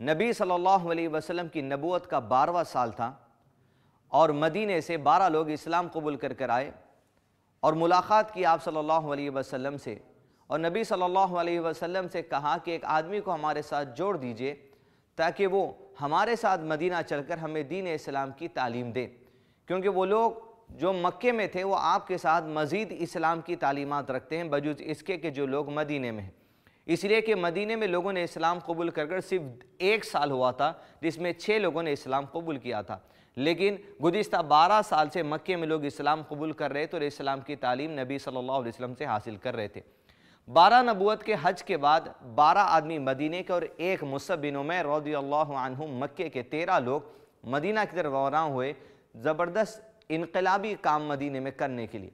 नबी सल्लल्लाहु अलैहि वसल्लम की नबूत का बारवा साल था और मदीने से बारह लोग इस्लाम कबूल कर कर आए और मुलाकात की आप सल्लल्लाहु अलैहि वसल्लम से और नबी सल्लल्लाहु अलैहि वसल्लम से कहा कि एक आदमी को हमारे साथ जोड़ दीजिए ताकि वो हमारे साथ मदीना चलकर हमें दीन इस्लाम की तालीम दे। क्योंकि वो लोग जो मक्के में थे, वो आपके साथ मज़ीद इस्लाम की तालीमत रखते हैं बजूज इसके के जो लोग मदीने में हैं। इसलिए कि मदीने में लोगों ने इस्लाम कबूल कर कर सिर्फ़ एक साल हुआ था, जिसमें छः लोगों ने इस्लाम कबूल किया था। लेकिन गुज्त बारह साल से मक्के में लोग इस्लाम कबूल कर रहे थे और इस्लाम की तालीम नबी सल्लल्लाहु अलैहि वसल्लम से हासिल कर रहे थे। बारह नबूत के हज के बाद बारह आदमी मदीने के और एक मुसबिन में रौदी अल्लाह मक्के के तेरह लोग मदीना की तरफ़ रवाना हुए ज़बरदस्त इनकलाबी काम मदीने में करने के लिए।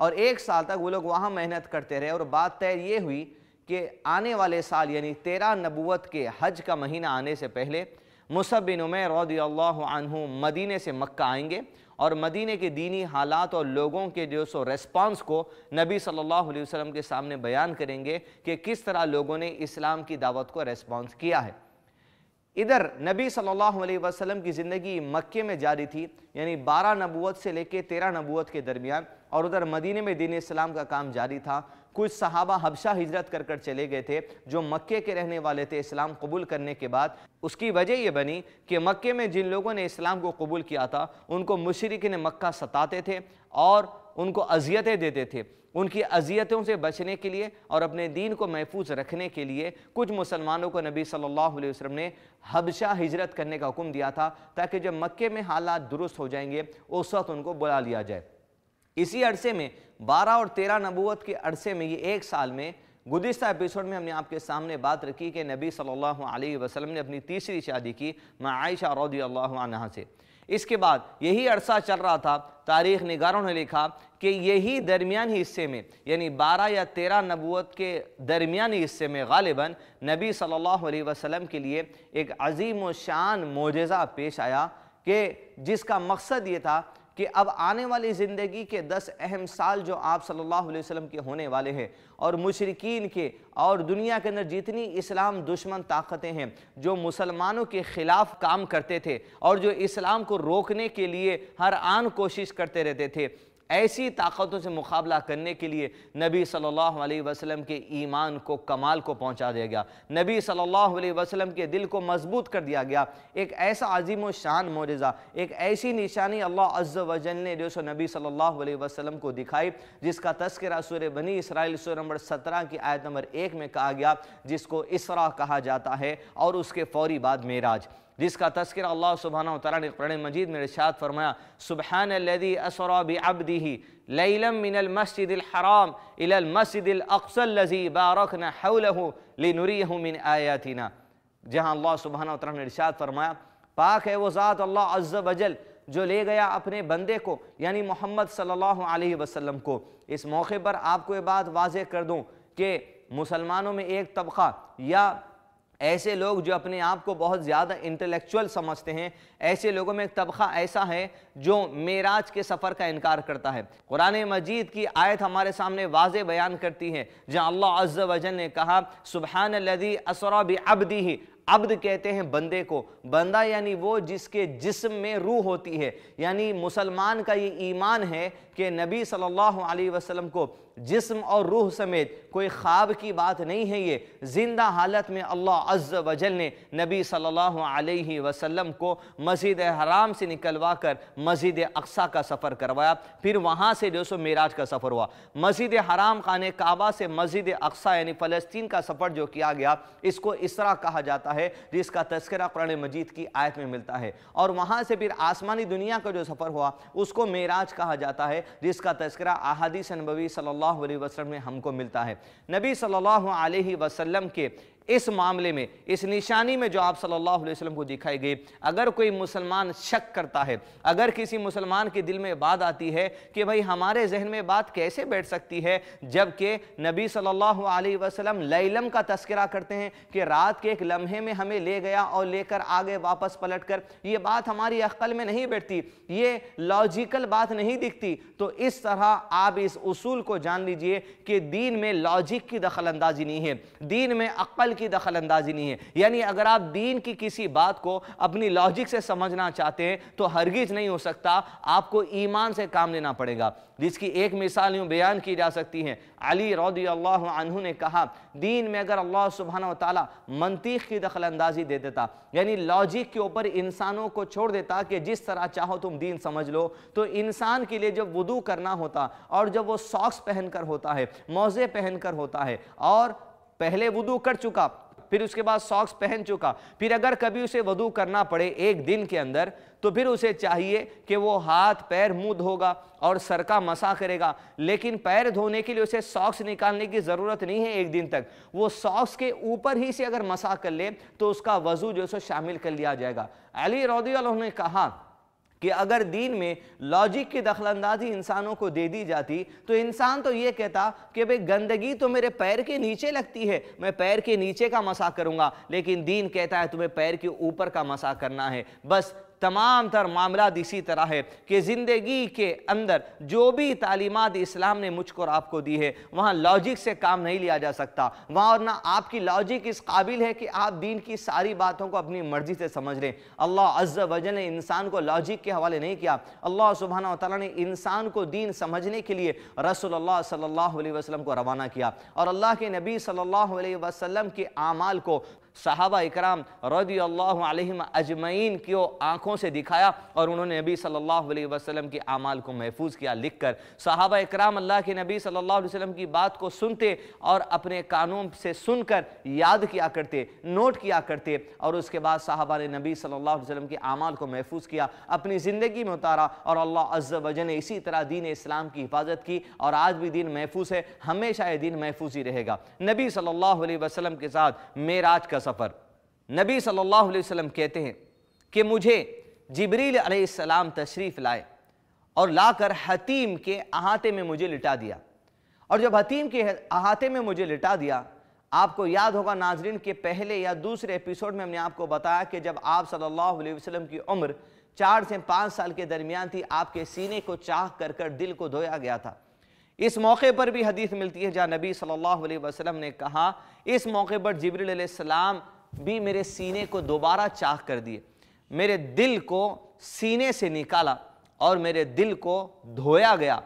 और एक साल तक वो लोग वहाँ मेहनत करते रहे और बात तय ये हुई कि आने वाले साल, यानी तेरह नबूत के हज का महीना आने से पहले, मुसब बिन उमर रौदी अनहु मदीने से मक्का आएँगे और मदीने के दीनी हालात और लोगों के जो सो रेस्पॉन्स को नबी सल्लल्लाहु अलैहि वसल्लम के सामने बयान करेंगे कि किस तरह लोगों ने इस्लाम की दावत को रेस्पॉन्स किया है। इधर नबी सल्लल्लाहु अलैहि वसल्लम की ज़िंदगी मक्के में जारी थी, यानी बारह नबूत से लेके तेरह नबूत के दरमियान, और उधर मदीने में दीन इस्लाम का काम जारी था। कुछ सहाबा हबशा हिजरत कर कर चले गए थे, जो मक्के के रहने वाले थे इस्लाम कबूल करने के बाद, उसकी वजह यह बनी कि मक्के में जिन लोगों ने इस्लाम को कबूल किया था, उनको मुशरकिन मक्का सताते थे और उनको अजियतें देते थे। उनकी अजियतों से बचने के लिए और अपने दीन को महफूज रखने के लिए कुछ मुसलमानों को नबी सल्लल्लाहु अलैहि वसल्लम ने हबशा हिजरत करने का हुक्म दिया था, ताकि जब मक्के में हालात दुरुस्त हो जाएँगे, उस वक्त उनको बुला लिया जाए। इसी अरसे में 12 और 13 नबूत के अरसे में, ये एक साल में, गुजशत एपिसोड में हमने आपके सामने बात रखी कि नबी सल्लल्लाहु अलैहि वसल्लम ने अपनी तीसरी शादी की मायशा रौदी अल्लाह से। इसके बाद यही अरसा चल रहा था, तारीख निगारों ने लिखा कि यही दरमियान हिस्से में, यानी 12 या 13 नबूत के दरमिया हिस्से में गालिबा नबी सल्लल्लाहु अलैहि वसल्लम के लिए एक अजीम शान मोजा पेश आया कि जिसका मकसद ये था कि अब आने वाली ज़िंदगी के दस अहम साल जो आप सल्लल्लाहु अलैहि वसल्लम के होने वाले हैं और मुशरकिन के और दुनिया के अंदर जितनी इस्लाम दुश्मन ताकतें हैं, जो मुसलमानों के ख़िलाफ़ काम करते थे और जो इस्लाम को रोकने के लिए हर आन कोशिश करते रहते थे ऐसी ताकतों से मुकाबला करने के लिए नबी सल्लल्लाहु अलैहि वसल्लम के ईमान को, कमाल को पहुँचा दिया गया। नबी सल्लल्लाहु अलैहि वसल्लम के दिल को मज़बूत कर दिया गया। एक ऐसा अजीम शान मोरज़ा एक ऐसी निशानी अल्लाह अज्ज वजल ने जो सो नबी सल्लल्लाहु अलैहि वसल्लम को दिखाई, जिसका तस्करा सूर बनी इसराइल सूर नंबर सत्रह की आयत नंबर एक में कहा गया, जिसको इसरा कहा जाता है और उसके फौरी बाद मेराज। जिसका तस्कर अल्लाह सुबहाना तारा ने कुरान मजीद में रिशात फरमाया सुबहान लदी असरब अबदी लईलम मिनल मस्जिद हराम इलल मस्जिद अक्सल लजी बारख बारकन हौलहरी मिन आयातिना। जहाँ अल्लाह सुबहाना तारा ने रिशात फरमाया, पाक है वो ज़ात अल्लाह अज्ज़ वजल जो ले गया अपने बंदे को, यानी मोहम्मद सल्लल्लाहु अलैहि वसल्लम को। इस मौके पर आपको ये बात वाज कर दूँ कि मुसलमानों में एक तबका या ऐसे लोग जो अपने आप को बहुत ज़्यादा इंटेलेक्चुअल समझते हैं, ऐसे लोगों में एक तबका ऐसा है जो मेराज के सफ़र का इनकार करता है। कुरान मजीद की आयत हमारे सामने वाज बयान करती है, जहाँ अल्लाह अज वज़न ने कहा सुबहान लदी असरा बबदी ही। अब्द कहते हैं बंदे को। बंदा यानी वो जिसके जिस्म में रूह होती है। यानी मुसलमान का ये ईमान है कि नबी सल्लल्लाहु अलैहि वसल्लम को जिस्म और रूह समेत कोई ख्वाब की बात नहीं है ये। ज़िंदा हालत में अल्लाह अज्ज वजल ने नबी सल्लल्लाहु अलैहि वसल्लम को मस्जिद हराम से निकलवा कर मस्जिद अक्सा का सफ़र करवाया। फिर वहाँ से जो सो मेराज का सफ़र हुआ। मस्जिद हराम खान काबा से मस्जिद अक्सा यानी फ़लस्तीन का सफ़र जो किया गया, इसको इसरा कहा जाता है जिसका तस्करा कुरान मजीद की आयत में मिलता है। और वहाँ से फिर आसमानी दुनिया का जो सफ़र हुआ, उसको मेराज कहा जाता है। जिसका तस्करा अहादीस नबी सल्लल्लाहु अलैहि वसल्लम में हमको मिलता है। नबी सल्लल्लाहु वसलम के इस मामले में, इस निशानी में जो आप सल्लल्लाहु अलैहि वसल्लम को दिखाई गई, अगर कोई मुसलमान शक करता है, अगर किसी मुसलमान के दिल में बात आती है कि भाई हमारे जहन में बात कैसे बैठ सकती है, जबकि नबी सल्लल्लाहु अलैहि वसल्लम लैलम का तस्करा करते हैं कि रात के एक लम्हे में हमें ले गया और लेकर आगे वापस पलट कर, ये बात हमारी अक्ल में नहीं बैठती, ये लॉजिकल बात नहीं दिखती तो इस तरह आप इस उसूल को जान लीजिए कि दीन में लॉजिक की दखल अंदाजी नहीं है। दीन में अक्ल की दखल अंदाजी नहीं है। यानी अगर आप दीन की किसी बात को अपनी लॉजिक से समझना चाहते हैं तो हरगिज नहीं हो सकता। आपको ईमान से काम लेना पड़ेगा। जिसकी एक मिसाल यूँ बयान की जा सकती है। अली रौदी अल्लाह अनहु ने कहा, दीन में अगर अल्लाह सुबहाना ताला मंतीख की दखल अंदाजी दे देता, यानी लॉजिक के ऊपर इंसानों को छोड़ देता कि जिस तरह चाहो तुम दीन समझ लो तो इंसान के लिए जब वुदू करना होता और जब वो सॉक्स पहनकर होता है, मोज़े पहनकर होता है और पहले वुदू कर चुका, फिर उसके बाद सॉक्स पहन चुका। फिर अगर कभी उसे वधु करना पड़े एक दिन के अंदर तो फिर उसे चाहिए कि वो हाथ पैर मुँह धोगा और सर का मसा करेगा। लेकिन पैर धोने के लिए उसे सॉक्स निकालने की ज़रूरत नहीं है एक दिन तक। वो सॉक्स के ऊपर ही से अगर मसा कर ले तो उसका वज़ू जो है शामिल कर लिया जाएगा। अली रौदी ने कहा कि अगर दीन में लॉजिक की दखल अंदाजी इंसानों को दे दी जाती तो इंसान तो ये कहता कि भाई गंदगी तो मेरे पैर के नीचे लगती है, मैं पैर के नीचे का मसा करूँगा, लेकिन दीन कहता है तुम्हें पैर के ऊपर का मसा करना है। बस तमाम तर मामला इसी तरह है कि ज़िंदगी के अंदर जो भी तालीमत इस्लाम ने मुझको और आपको दी है, वहाँ लॉजिक से काम नहीं लिया जा सकता। वहाँ और ना आपकी लॉजिक इस काबिल है कि आप दीन की सारी बातों को अपनी मर्ज़ी से समझ लें। अल्लाह अज्ज वजल ने इंसान को लॉजिक के हवाले नहीं किया। अल्लाह सुबहाना तला ने इंसान को दीन समझने के लिए रसोल्ला सल्ला वसलम को रवाना किया। और अल्लाह के नबी सल्ला वसलम के आमाल को सहाबा इकराम रदी अल्लाम अजमैन की आँखों से दिखाया और उन्होंने नबी सल्लल्लाहु अलैहि वसल्लम के अमाल को महफूज किया लिख कर सहाबा इकराम अल्लाह के नबी सल्लल्लाहु अलैहि वसल्लम की बात को सुनते और अपने कानून से सुनकर याद किया करते, नोट किया करते और उसके बाद साहबा ने नबी सल्लल्लाहु अलैहि वसल्लम के अमाल को महफूज किया, अपनी ज़िंदगी में उतारा और अल्लाह अज्ज ने इसी तरह दीन इस्लाम की हिफाजत की और आज भी दिन महफूज है, हमेशा ये दिन महफूज ही रहेगा। नबी सल्लल्लाहु अलैहि वसल्लम के साथ मेराज का सफ़र। नबी सल्लल्लाहु अलैहि वसल्लम कहते हैं कि मुझे जिबरील अलैहिस्सलाम तशरीफ़ लाए और लाकर हतीम के अहाते में मुझे लिटा दिया। और जब हतीम के अहाते में मुझे लिटा दिया, आपको याद होगा नाजरीन के पहले या दूसरे एपिसोड में हमने आपको बताया कि जब आप सल्लल्लाहु अलैहि वसल्लम की उम्र चार से पाँच साल के दरमियान थी, आपके सीने को चाह कर कर दिल को धोया गया था। इस मौके पर भी हदीस मिलती है जहाँ नबी सल्लल्लाहु अलैहि वसल्लम ने कहा, इस मौके पर सलाम भी मेरे सीने को दोबारा चाह कर दिए। मेरे दिल को सीने से निकाला और मेरे दिल को धोया गया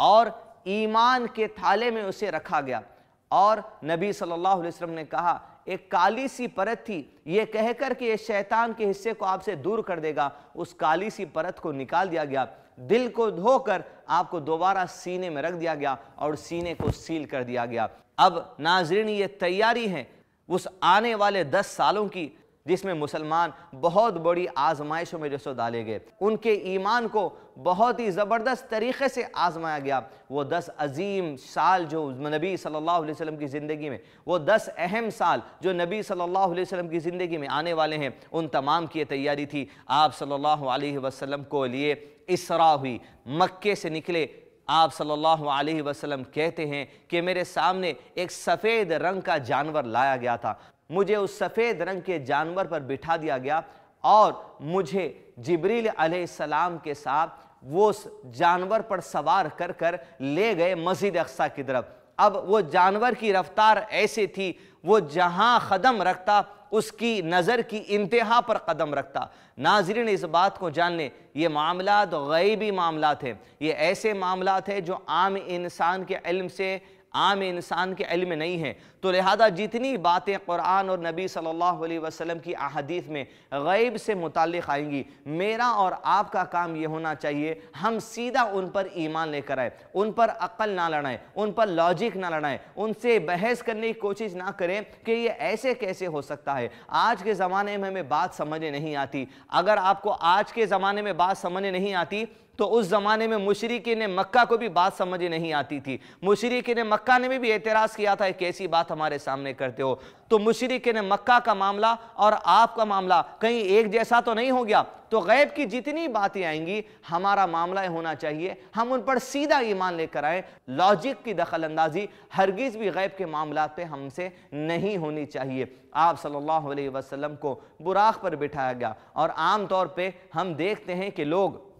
और ईमान के थाले में उसे रखा गया। और नबी सल्लल्लाहु अलैहि वसल्लम ने कहा, एक काली सी परत थी, ये कहकर कि ये शैतान के हिस्से को आपसे दूर कर देगा, उस काली सी परत को निकाल दिया गया। दिल को धोकर आपको दोबारा सीने में रख दिया गया और सीने को सील कर दिया गया। अब नाजरीन, ये तैयारी है उस आने वाले दस सालों की, जिसमें मुसलमान बहुत बड़ी आजमाइशों में जैसो डाले गए। उनके ईमान को बहुत ही ज़बरदस्त तरीक़े से आजमाया गया। वो दस अजीम साल जो नबी सल्लल्लाहु अलैहि वसल्लम की ज़िंदगी में, वो दस अहम साल जो नबी सल्लल्लाहु अलैहि वसल्लम की ज़िंदगी में आने वाले हैं, उन तमाम की तैयारी थी। आप सल्लल्लाहु अलैहि वसल्लम को लिए इसरा हुई। मक्के से निकले आप सल्लल्लाहु अलैहि वसल्लम कहते हैं कि मेरे सामने एक सफ़ेद रंग का जानवर लाया गया था। मुझे उस सफ़ेद रंग के जानवर पर बिठा दिया गया और मुझे जिब्रील सलाम के साथ वो जानवर पर सवार कर कर ले गए मस्जिद अक्सा की तरफ़। अब वो जानवर की रफ्तार ऐसी थी, वो जहाँ कदम रखता उसकी नज़र की इंतहा पर कदम रखता। नाजरीन, इस बात को जान लें, ये मामला गैबी मामला हैं। ये ऐसे मामला हैं जो आम इंसान के इल्म से आम इंसान के इल्म नहीं है। तो लिहाजा जितनी बातें कुरान और नबी सल्लल्लाहु अलैहि वसल्लम की अहदीस में गैब से मुतक़ आएँगी, मेरा और आपका काम ये होना चाहिए, हम सीधा उन पर ईमान लेकर आए, उन पर अक्ल ना लड़ाएँ, उन पर लॉजिक ना लड़ाएँ, उनसे बहस करने की कोशिश ना करें कि ये ऐसे कैसे हो सकता है। आज के ज़माने में हमें बात समझ नहीं आती। अगर आपको आज के ज़माने में बात समझ नहीं आती तो उस ज़माने में मुशरकी ने मक्का को भी बात समझ नहीं आती थी। मुशरकी ने मक्का ने भी एतराज़ किया था कैसी बात हमारे सामने करते हो। तो मुशरक ने मक्का का मामला और आपका मामला कहीं एक जैसा तो नहीं हो गया। तो गैब की जितनी बातें आएँगी, हमारा मामला होना चाहिए। हम उन पर सीधा ईमान लेकर आए। लॉजिक की दखल अंदाजी हरगिज़ भी गैब के मामला पे हमसे नहीं होनी चाहिए। आप सल्लल्लाहु अलैहि वसल्लम को बुराख पर बिठाया गया। और आम तौर पे हम देखते हैं कि लोग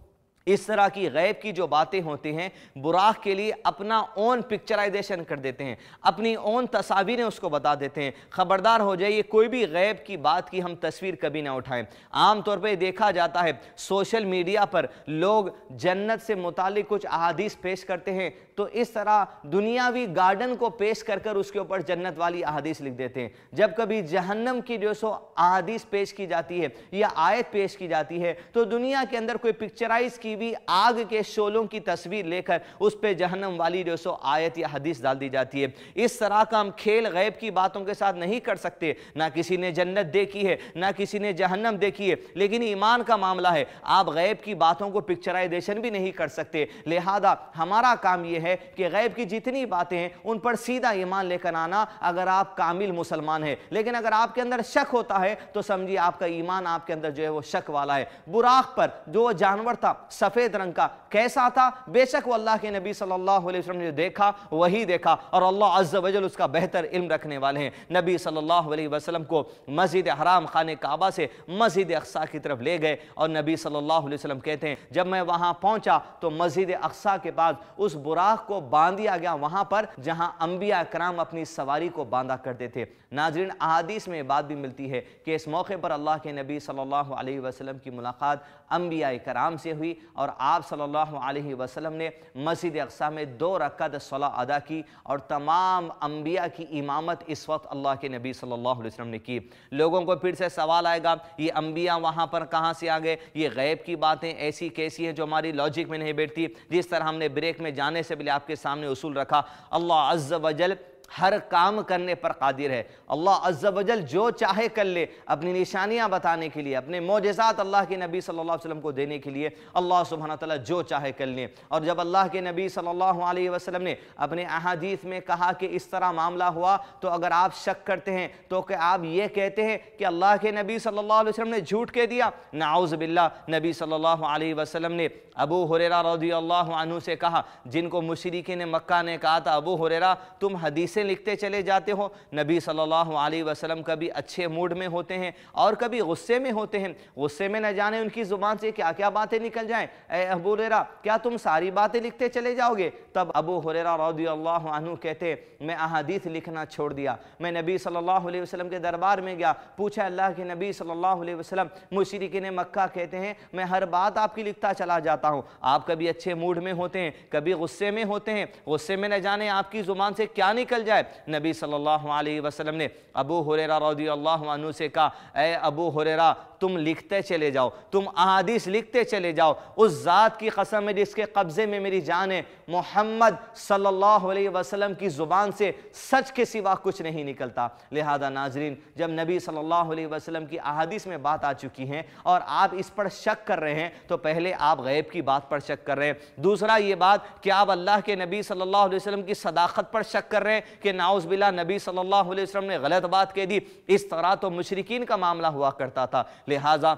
इस तरह की गैब की जो बातें होती हैं बुराक के लिए अपना ओन पिक्चराइजेशन कर देते हैं, अपनी ओन तस्वीरें उसको बता देते हैं। ख़बरदार हो जाइए, कोई भी गैब की बात की हम तस्वीर कभी ना उठाएँ। आमतौर पर देखा जाता है, सोशल मीडिया पर लोग जन्नत से मुतल कुछ अहादीस पेश करते हैं तो इस तरह दुनियावी गार्डन को पेश कर कर उसके ऊपर जन्नत वाली अहादीस लिख देते हैं। जब कभी जहन्नम की जो सो अहादीस पेश की जाती है या आयत पेश की जाती है तो दुनिया के अंदर कोई पिक्चराइज की भी आग के शोलों की तस्वीर लेकर उस पर जहन्नम वाली जो सो आयत या हदीस डाल दी जाती है। इस तरह का हम खेल गैब की बातों के साथ नहीं कर सकते। ना किसी ने जन्नत देखी है, ना किसी ने जहन्नम देखी है, लेकिन ईमान का मामला है। आप गैब की बातों को पिक्चराइजेशन भी नहीं कर सकते। लिहाजा हमारा काम यह है कि गैब की जितनी बातें हैं, उन पर सीधा ईमान लेकर आना अगर आप कामिल मुसलमान हैं। लेकिन अगर आपके अंदर शक होता है तो समझिए आपका ईमान आपके अंदर जो है वो शक वाला है। बुराक पर जो जानवर था, सफ़ेद रंग का, कैसा था? बेशक वो अल्लाह के नबी सल्लल्लाहु अलैहि वसल्लम ने देखा, वही देखा, और अल्लाह अज्ज वजल उसका बेहतर इल्म रखने वाले हैं। नबी सल्लल्लाहु अलैहि वसल्लम को मस्जिद हराम खाने काबा से मस्जिद अक्सा की तरफ़ ले गए, और नबी सल्लल्लाहु अलैहि वसल्लम कहते हैं, जब मैं वहाँ पहुँचा तो मस्जिद अक्सा के पास उस बुराक को बाँध दिया गया वहाँ पर, जहाँ अंबिया कराम अपनी सवारी को बांधा करते थे। नाजरीन, अहादीस में बात भी मिलती है कि इस मौके पर अल्लाह के नबी सल्लल्लाहु अलैहि वसल्लम की मुलाकात अम्बिया कराम से हुई और आप सल्लल्लाहु अलैहि वसल्लम ने मस्जिद अक्सा में दो रकत सला अदा की और तमाम अम्बिया की इमामत इस वक्त अल्लाह के नबी सल्लल्लाहु अलैहि वसल्लम ने की। लोगों को फिर से सवाल आएगा, ये अम्बिया वहाँ पर कहाँ से आ गए? ये गैब की बातें ऐसी कैसी हैं जो हमारी लॉजिक में नहीं बैठती? जिस तरह हमने ब्रेक में जाने से पहले आपके सामने उसूल रखा। अल्लाह अज्ज वजल हर काम करने पर कादिर है। अल्लाह अज्जल जो चाहे कर ले, अपनी निशानियाँ बताने के लिए, अपने मोजात अल्लाह के नबी सल्लल्लाहु अलैहि वसल्लम को देने के लिए अल्लाह सुबहाना तला जो चाहे कर ले। और जब अल्लाह के नबी सल्लल्लाहु अलैहि वसल्लम ने अपने अहादीस में कहा कि इस तरह मामला हुआ तो अगर आप शक करते हैं तो क्या आप ये कहते हैं कि अल्लाह के नबी सल्लल्लाहु अलैहि वसल्लम ने झूठ कह दिया। नाउज़ बिल्ला नबी सल्लल्लाहु अलैहि वसल्लम ने अबू हुरेरा रदी अल्लाह से कहा, जिनको मुशरकी ने मक्का ने कहा था, अबू हुरेरा, तुम हदीसें लिखते चले जाते हो, नबी सल्लल्लाहु अलैहि वसल्लम कभी अच्छे मूड में होते हैं और कभी गुस्से में होते हैं। गुस्से में न जाने उनकी ज़ुबान से क्या क्या बातें निकल जाएँ। अबू हुरेरा, क्या तुम सारी बातें लिखते चले जाओगे? तब अबू हुरेरा रदी अल्लाह कहते, मैं अहादीस लिखना छोड़ दिया। मैं नबी सल्लल्लाहु अलैहि वसल्लम के दरबार में गया। पूछा, अल्लाह के नबी सल्लल्लाहु अलैहि वसल्लम मुशरकी ने मक्का कहते हैं, मैं हर बात आपकी लिखता चला जाता हूँ। आप कभी अच्छे मूड में होते हैं, कभी गुस्से में होते हैं। गुस्से में न जाने आपकी ज़ुबान से क्या निकल जाए। नबी सल्लल्लाहु अलैहि वसल्लम ने अबू हुरेरा रज़ी अल्लाह से कहा ए अबू हुरेरा, तुम लिखते चले जाओ, तुम अहादीस लिखते चले जाओ। उस ज़ात की कसम है जिसके कब्ज़े में मेरी जान है। मोहम्मद सल्लल्लाहु अलैहि वसल्लम की ज़ुबान से सच के सिवा कुछ नहीं निकलता। लिहाजा नाजरीन, जब नबी सल्लल्लाहु अलैहि वसल्लम की अहादीस में बात आ चुकी है और आप इस पर शक कर रहे हैं तो पहले आप गैब की बात पर शक कर रहे हैं। दूसरा ये बात कि आप अल्लाह के नबी सल्लल्लाहु अलैहि वसल्लम की सदाकत पर शक कर रहे हैं? कि नाउज बिला नबी सल्लल्लाहु अलैहि वसल्लम ने गलत बात कह दी। इस तरह तो मुशरकिन का मामला हुआ करता था। लिहाजा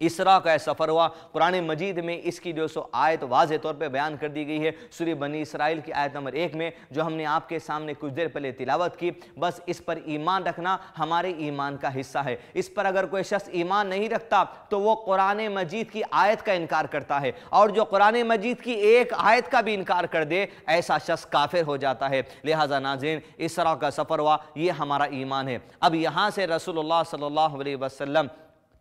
इसरा का सफ़र हुआ। कुरान मजीद में इसकी जो सो आयत वाज तौर पे बयान कर दी गई है सूर्य बनी इसराइल की आयत नंबर एक में, जो हमने आपके सामने कुछ देर पहले तिलावत की। बस इस पर ईमान रखना हमारे ईमान का हिस्सा है। इस पर अगर कोई शख्स ईमान नहीं रखता तो वो कुरान मजीद की आयत का इनकार करता है और जो कुरान मजीद की एक आयत का भी इनकार कर दे, ऐसा शख्स काफिर हो जाता है। लिहाजा नाजिन इसरा का सफ़र हुआ, ये हमारा ईमान है। अब यहाँ से रसोल्ला सल्लल्लाहु अलैहि वसल्लम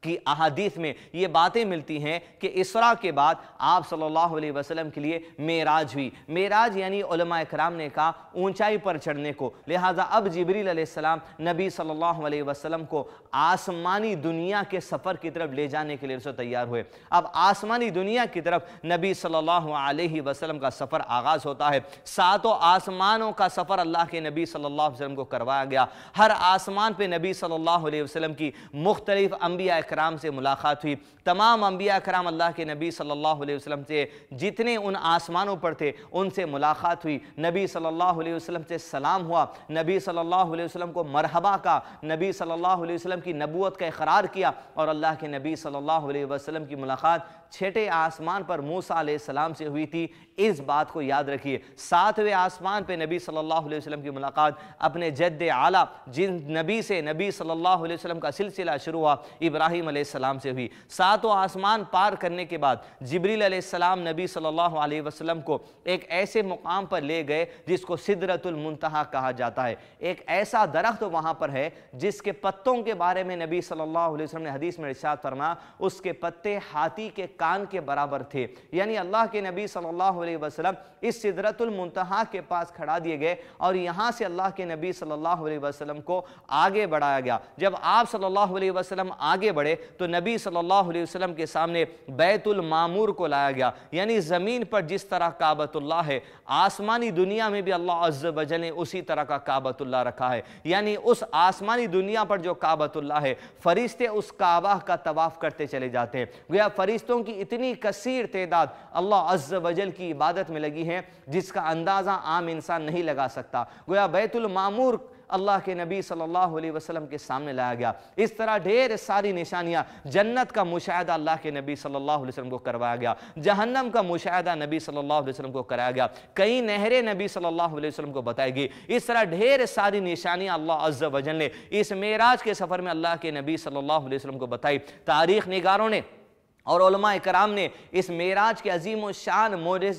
की अहादीस में ये बातें मिलती हैं कि इसरा के बाद आप सल्लल्लाहु अलैहि वसल्लम के लिए मेराज हुई। मेराज यानी कराम ने कहा ऊंचाई पर चढ़ने को। लिहाजा अब जबरील सलाम नबी सल्लल्लाहु अलैहि वसल्लम को आसमानी दुनिया के सफ़र की तरफ़ ले जाने के लिए तैयार हुए। अब आसमानी दुनिया की तरफ़ नबी सल्लल्लाहु अलैहि वसल्लम का सफ़र आगाज़ होता है। सातों आसमानों का सफ़र अल्लाह के नबी सल्लल्लाहु अलैहि वसल्लम को करवाया गया। हर आसमान पे नबी सल्लल्लाहु अलैहि वसल्लम की मुख्तलिफ़ अम्बिया कराम से मुलाकात हुई। तमाम अम्बिया कराम अल्लाह के नबी सल्लल्लाहु अलैहि वसल्लम से जितने उन आसमानों पर थे, उनसे मुलाकात हुई। नबी सल्लल्लाहु अलैहि वसल्लम से सलाम हुआ। नबी सल्लल्लाहु अलैहि वसल्लम को मरहबा का, नबी सल्लल्लाहु अलैहि वसल्लम की नबूत का इकरार किया और अल्लाह के नबी सल्लल्लाहु अलैहि की मुलाकात छठे आसमान पर मूसा सलाम से हुई थी। इस बात को याद रखिए। सातवें आसमान पे नबी सल्लल्लाहु अलैहि वसल्लम की मुलाकात अपने जद्द आला, जिन नबी से नबी सल्लल्लाहु अलैहि वसल्लम का सिलसिला शुरू हुआ, इब्राहिम सलाम से हुई। सातों आसमान पार करने के बाद जबरील सलाम नबी सल्लल्लाहु अलैहि वसल्लम को एक ऐसे मुकाम पर ले गए, जिसको सिदरतुल मुंतहा कहा जाता है। एक ऐसा दरख्त वहाँ पर है, जिसके पत्तों के बारे में नबी सल्लल्लाहु अलैहि वसल्लम ने हदीस में इरशाद फरमाया, उसके पत्ते हाथी के कान के बराबर थे। यानी अल्लाह के नबी सल्लल्लाहु अलैहि वसल्लम इस सिदरतुल मुंतहा के पास खड़ा दिए गए और यहाँ से अल्लाह के नबी सल्लल्लाहु अलैहि वसल्लम को आगे बढ़ाया गया। जब आप सल्लल्लाहु अलैहि वसल्लम आगे बढ़े तो नबी सल्लल्लाहु अलैहि वसल्लम के सामने बैतुल मामूर को लाया गया। यानी ज़मीन पर जिस तरह काबतुल्लाह है, आसमानी दुनिया में भी अल्लाह अज्ज वजल ने उसी तरह का काबतुल्लाह रखा है। यानी उस आसमानी दुनिया पर जो काबतुल्लाह है, फरिश्ते उस काबा का तवाफ़ करते चले जाते हैं। गोया फरिश्तों की इतनी कसीर तदाद अल्लाह अज्ज वजल की इबादत में लगी है, जिसका अंदाज़ा आम इंसान नहीं लगा सकता। गोया बैतुल मामूर अल्लाह के नबी सल्लल्लाहु अलैहि वसल्लम के सामने लाया गया। इस तरह ढेर सारी निशानियाँ जन्नत का मुशाह अल्लाह के नबी सल्लल्लाहु अलैहि वसल्लम को करवाया गया। जहन्नम का मुशाह नबी सल्लल्लाहु अलैहि वसल्लम को कराया गया। कई नहरें नबी सल्लल्लाहु अलैहि वसल्लम को बताई गई इस तरह ढेर सारी निशानियाँ अल्लाह अज्ज वजल ने इस मेराज के सफ़र में अल्लाह के नबी सल्लल्लाहु अलैहि वसल्लम को बताई। तारीख निगारों ने और कराम ने इस मेराज के अजीम शान मोजे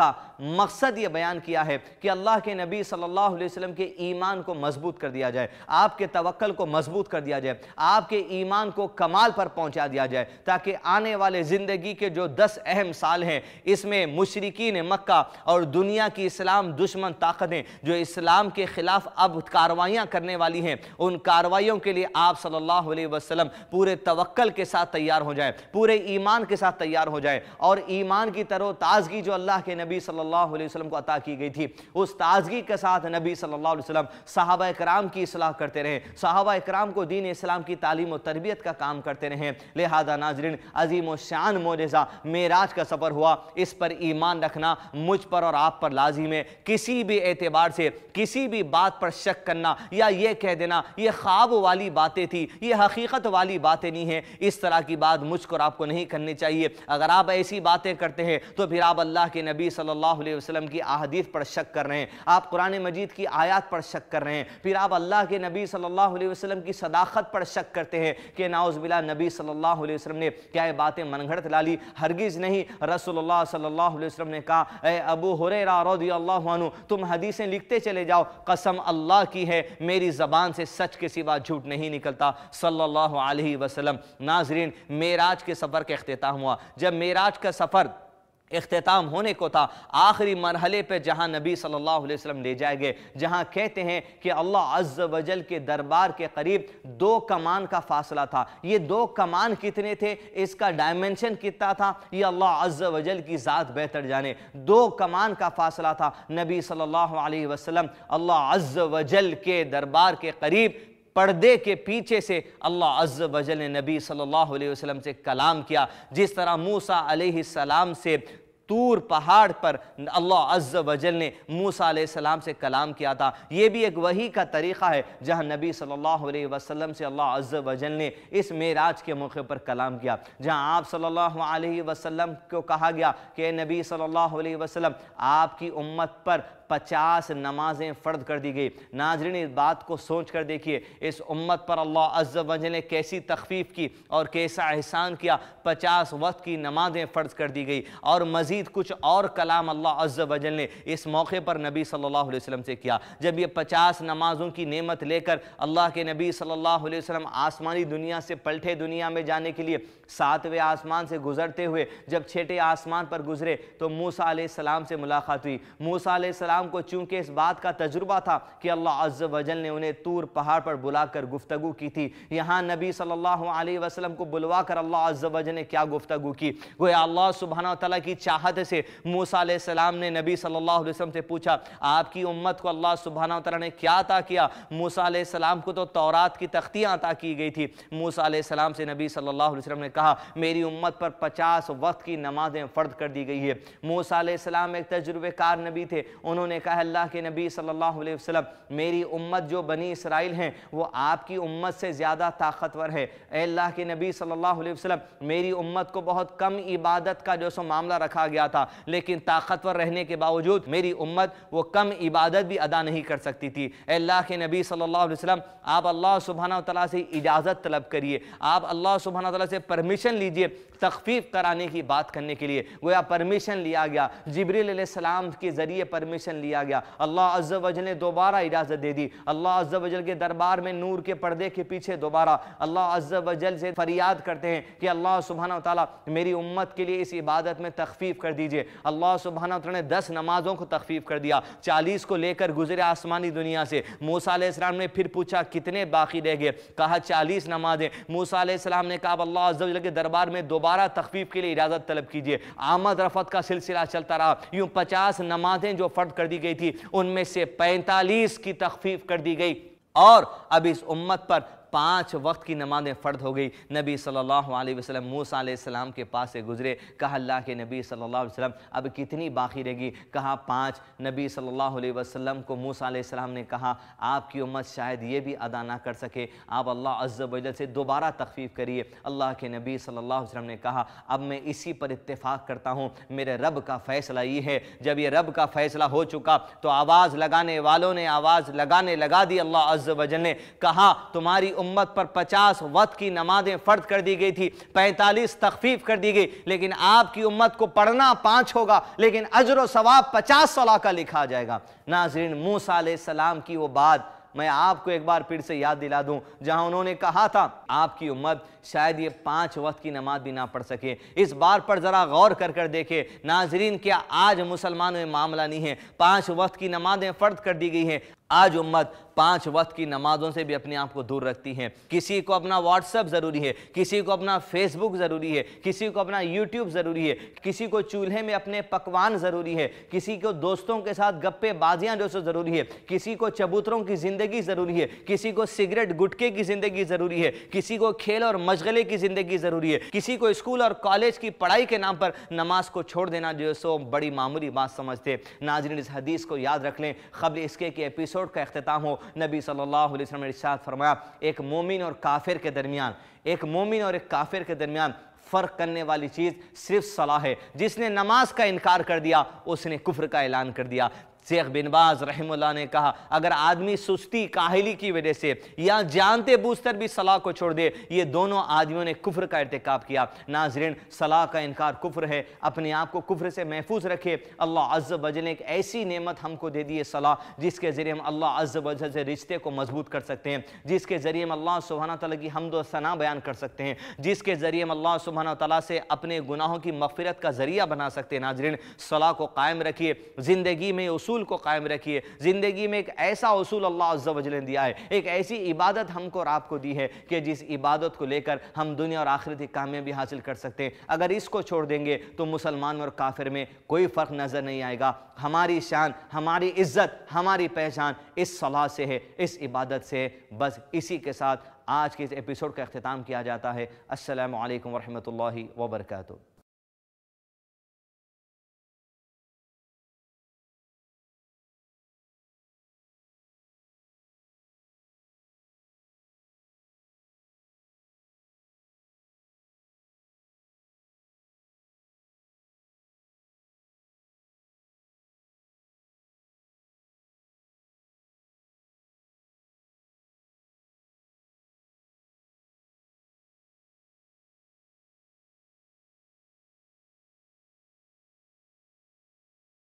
का मकसद ये बयान किया है कि अल्लाह के नबी सल्लल्लाहु अलैहि वसल्लम के ईमान को मज़बूत कर दिया जाए, आपके तवक्ल को मज़बूत कर दिया जाए, आपके ईमान को कमाल पर पहुँचा दिया जाए, ताकि आने वाले ज़िंदगी के जो दस अहम साल हैं, इसमें मुशरकिन मक्का और दुनिया की इस्लाम दुश्मन ताकतें, जो इस्लाम के ख़िलाफ़ अब कार्रवाइयाँ करने वाली हैं, उन कार्रवाइयों के लिए आप सल्लल्लाहु अलैहि वसल्लम पूरे तवक्ल के साथ तैयार हो जाए, पूरे ईमान के साथ तैयार हो जाए और ईमान की तरो ताजगी जो अल्लाह के नबी सल्लल्लाहु अलैहि वसल्लम को अता की गई थी। उस ताजगी के साथ नबी सल्लल्लाहु अलैहि वसल्लम साहबा कराम की असलाह करते रहे। साहबा कराम को दीन इस्लाम की तालीम और तरबियत का काम करते रहे। लिहाजा नाजरीन, अजीम शान मोजा मेराज का सफ़र हुआ। इस पर ईमान रखना मुझ पर और आप पर लाजिम है। किसी भी एतबार से, किसी भी बात पर शक करना या ये कह देना, ये ख्वाब वाली बातें थी, ये हकीकत वाली बातें नहीं है। इस तरह की बात मुझको और आपको नहीं करनी चाहिए। अगर आप ऐसी बातें करते हैं तो फिर आप अल्लाह के नबी सल्लल्लाहु अलैहि वसल्लम की अहदीस पर शक कर रहे हैं। आप कुरान मजीद की आयात पर शक कर रहे हैं। फिर आप अल्लाह के नबी सल्लल्लाहु अलैहि वसल्लम की सदाकत पर शक करते हैं कि नाउज़बिल्ला नबी सल्लल्लाहु अलैहि वसल्लम ने क्या ये बातें मनगढ़ ला ली? हरगिज़ नहीं, रसूलुल्लाह सल्लल्लाहु अलैहि वसल्लम ने कहा ए अबू हुरैरा रज़ियल्लाहु अन्हु, तुम हदीसें लिखते चले जाओ, कसम अल्लाह की है, मेरी ज़बान से सच के सिवा झूठ नहीं निकलता। सल्लल्लाहु अलैहि वसल्लम, नाजरीन, मेराज के सफ़र का अख्ताम हुआ। जब मेराज का सफ़र अख्ताम होने को था। आखिरी मरहले पर जहाँ नबी अलैहि वसल्लम ले जाए गए, जहाँ कहते हैं कि अल्लाह अज्ज वजल के दरबार के करीब दो कमान का फासला था। ये दो कमान कितने थे? इसका डायमेंशन कितना था? ये अल्लाह अज्ज वजल की ज़ात बेहतर जाने। दो कमान का फासला था नबी सल्लल्लाहु अलैहि वसल्लम। अल्लाह अज्ज वजल के दरबार के करीब पर्दे के पीछे से अल्लाह अज्ज वजल ने नबी सल्लल्लाहु अलैहि वसल्लम से कलाम किया। जिस तरह मूसा अलैहि सलाम से तूर पहाड़ पर अल्लाह अज्ज वजल ने मूसा सलाम से कलाम किया था। ये भी एक वही का तरीक़ा है, जहाँ नबी सल्लल्लाहु अलैहि वसल्लम से अल्लाह अज्ज वजल ने इस मेराज के मौके पर कलाम किया, जहाँ आप सल्लल्लाहु अलैहि वसल्लम को कहा गया कि नबी सल्लल्लाहु अलैहि वसल्लम, आपकी उम्मत पर पचास नमाजें फ़र्द कर दी गई। नाजरीन, इस बात को सोच कर देखिए, इस उम्मत पर अल्लाह अज्ज ने कैसी तखफीफ की और कैसा एहसान किया। पचास वक्त की नमाजें फ़र्ज़ कर दी गई और मज़ीद कुछ और कलाम अल्लाह अज्ज ने इस मौके पर नबी सल्लल्लाहु अलैहि वसल्लम से किया। जब ये पचास नमाजों की नेमत लेकर अल्लाह के नबी सल्लल्लाहु अलैहि वसल्लम आसमानी दुनिया से पलटे दुनिया में जाने के लिए सातवें आसमान से गुजरते हुए, जब छठे आसमान पर गुजरे तो मूसा सलाम से मुलाकात हुई। मूसा सलाम को चूँकि इस बात का तजुर्बा था कि अल्लाह अज्ज वजल ने उन्हें तूर पहाड़ पर बुलाकर गुफ्तगु की थी। यहाँ नबी सल्लल्लाहु अलैहि वसल्लम को बुलवा कर अल्लाह अज्ज वजल ने क्या गुफ्तगु की? गोया अल्लाह सुबहाना तला की चाहत से मूसा सलाम ने नबी सल्लल्लाहु अलैहि से पूछा, आपकी उम्मत को अल्लाह सुबहाना तला ने क्या अता किया? मूसा सलाम को तो तौरात की तख्तियाँ अता की गई थी। मूसा सलाम से नबी सल्लल्लाहु अलैहि ने कहा, मेरी उम्मत पर पचास वक्त की नमाजें फ़र्द कर दी गई है। मूसा सलाम एक तजुर्बेकार नबी थे। उन्होंने कहा, अल्लाह के नबी सल्लल्लाहु अलैहि वसल्लम, मेरी उम्मत जो बनी इसराइल हैं, वो आपकी उम्मत से ज़्यादा ताकतवर है। अल्लाह के नबी सल्लल्लाहु अलैहि वसल्लम, मेरी उम्मत को बहुत कम इबादत का जो सो मामला रखा गया था, लेकिन ताकतवर रहने के बावजूद मेरी उम्मत वो कम इबादत भी अदा नहीं कर सकती थी। अल्लाह के नबी सल्लल्लाहु अलैहि वसल्लम, आप अल्लाह सुबहाना तला से इजाज़त तलब करिए। आप अल्लाह सुबहाना तला से परमिशन लीजिए तखफीफ कराने की बात करने के लिए। गोया परमिशन लिया गया। जबरील सलाम के ज़रिए परमिशन लिया गया। अल्लाह अज्ज वजल ने दोबारा इजाज़त दे दी। अल्लाह अज्ज वजल के दरबार में नूर के पर्दे के पीछे दोबारा अल्लाह अज्ज वजल से फरियाद करते हैं कि अल्लाह सुबहाना ताला मेरी उम्मत के लिए इस इबादत में तखफीफ कर दीजिए। अल्लाह सुबहाना तला ने दस नमाजों को तखफीफ कर दिया। चालीस को लेकर गुजरे आसमानी दुनिया से। मूसा ने फिर पूछा, कितने बाकी रह गए? कहा, चालीस नमाजें। मूसा ने कहा अल्लाह अज्ज के दरबार में दोबारा तखफीफ के लिए इजाज़त तलब कीजिए। आमद रफत का सिलसिला चलता रहा। यूँ पचास नमाजें जो फ़र्द कर दी गई थी। उनमें से पैंतालीस की तखफीफ कर दी गई। और अब इस उम्मत पर पाँच वक्त की नमाज़ें फ़र्द हो गई। नबी सल्लल्लाहु अलैहि वसल्लम मूसा सलाम के पास से गुजरे। कहा, अल्लाह के नबी सल्लल्लाहु अलैहि वसल्लम, अब कितनी बाकी रहेगी? कहा, पाँच। नबी सल्लल्लाहु अलैहि वसल्लम को मूसा सलाम ने कहा, आपकी उम्मत शायद ये भी अदा ना कर सके। आप अल्लाह अज्ज वजल से दोबारा तखफीफ करिए। अल्लाह के नबी सल्लल्लाहु अलैहि वसल्लम ने कहा, अब मैं इसी पर इत्तेफाक करता हूँ। मेरे रब का फ़ैसला ये है। जब ये रब का फ़ैसला हो चुका तो आवाज़ लगाने वालों ने आवाज़ लगाने लगा दी अल्लाह वजल ने। कहा, तुम्हारी उम्मत पर पचास वक्त की नमाजें फ़र्द कर दी गई थी, पैंतालीस तखफीफ कर दी गई, लेकिन आपकी उम्मत को पढ़ना पाँच होगा, लेकिन अजर सवाब पचास सलाह का लिखा जाएगा। नाजरीन, मूसा सलाम की वो बात मैं आपको एक बार फिर से याद दिला दूँ, जहाँ उन्होंने कहा था, आपकी उम्मत शायद ये पाँच वक्त की नमाज़ भी ना पढ़ सके। इस बार पर ज़रा गौर कर कर देखे, नाजरीन, क्या आज मुसलमानों में मामला नहीं है? पाँच वक्त की नमाजें फ़र्द कर दी गई हैं। आज उम्मत पाँच वक्त की नमाजों से भी अपने आप को दूर रखती है। किसी को अपना व्हाट्सअप ज़रूरी है, किसी को अपना फेसबुक ज़रूरी है, किसी को अपना यूट्यूब ज़रूरी है, किसी को चूल्हे में अपने पकवान ज़रूरी है, किसी को दोस्तों के साथ गप्पे बाजियाँ जो सो ज़रूरी है, किसी को चबूतरों की ज़िंदगी ज़रूरी है, किसी को सिगरेट गुटके की ज़िंदगी ज़रूरी है, किसी को खेल और मशगले की ज़िंदगी ज़रूरी है, किसी को स्कूल और कॉलेज की पढ़ाई के नाम पर नमाज़ को छोड़ देना जो सो बड़ी मामूली बात समझते नाजरीन, इस हदीस को याद रख लें। खबल इसके कि एपिसोड का अख्ताम हो, नबी सल्लल्लाहु अलैहि वसल्लम ने इरशाद फरमाया, एक मोमिन और काफिर के दरमियान, एक मोमिन और एक काफिर के दरमियान फ़र्क करने वाली चीज़ सिर्फ़ सलाह है। जिसने नमाज़ का इनकार कर दिया, उसने कुफर का ऐलान कर दिया। शेख बिनबाज रहमुल्ला ने कहा, अगर आदमी सुस्ती, काहिली की वजह से या जानते बूझकर भी सलाह को छोड़ दे, ये दोनों आदमियों ने कुफ्र का इरतकब किया। नाजरीन, सलाह का इनकार कुफ्र है। अपने आप को कुफ्र से महफूज रखे। अल्लाह अज्ज वजल ने एक ऐसी नेमत हमको दे दी है सलाह, जिसके ज़रिए हम अल्लाह अज्ज वजल से रिश्ते को मज़बूत कर सकते हैं, जिसके ज़रिए हम अल्लाह सुबहाना तला की हमद सना बयान कर सकते हैं, जिसके ज़रिए हम अल्लाह सुबहाना तला से अपने गुनाहों की मफफरत का ज़रिया बना सकते हैं। नाजरीन, सलाह को कायम रखिए। ज़िंदगी में उसूल उसूल को कायम रखिए। ज़िंदगी में एक ऐसा उसूल अल्लाह वजल ने दिया है। एक ऐसी इबादत हमको और आपको दी है कि जिस इबादत को लेकर हम दुनिया और आखिरती कामयाबी हासिल कर सकते हैं। अगर इसको छोड़ देंगे तो मुसलमान और काफिर में कोई फ़र्क नज़र नहीं आएगा। हमारी शान, हमारी इज़्ज़त, हमारी पहचान इस सलाह से है, इस इबादत से बस इसी के साथ आज के इस एपिसोड का अख्ताम किया जाता है। असलकम वरहमल वर्का